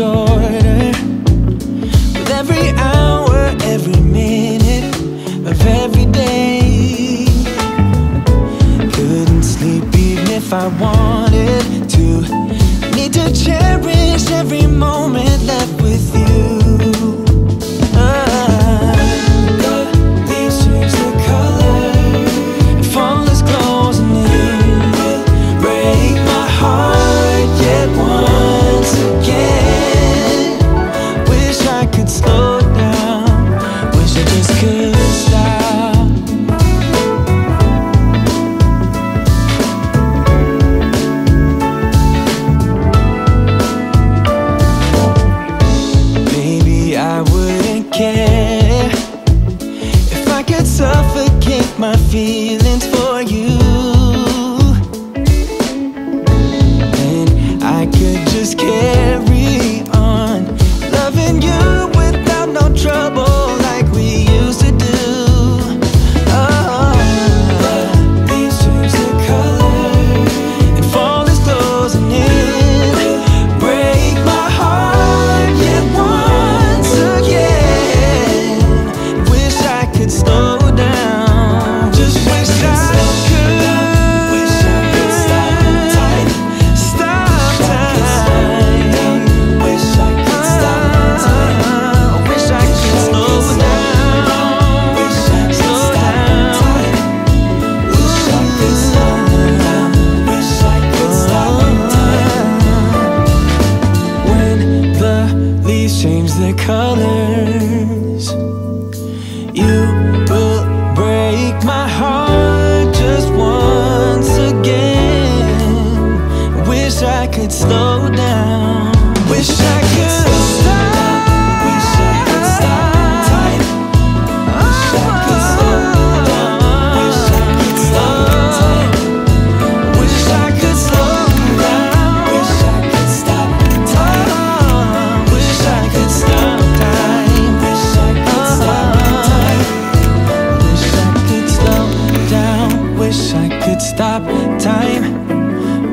shorter With every hour, every minute of every day. Couldn't sleep even if I wanted to. Need to cherish every moment suffocate my feelings for the colors. You will break my heart just once again. Wish I could slow down. Wish I could stop.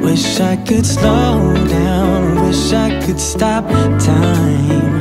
Wish I could slow down, wish I could stop time.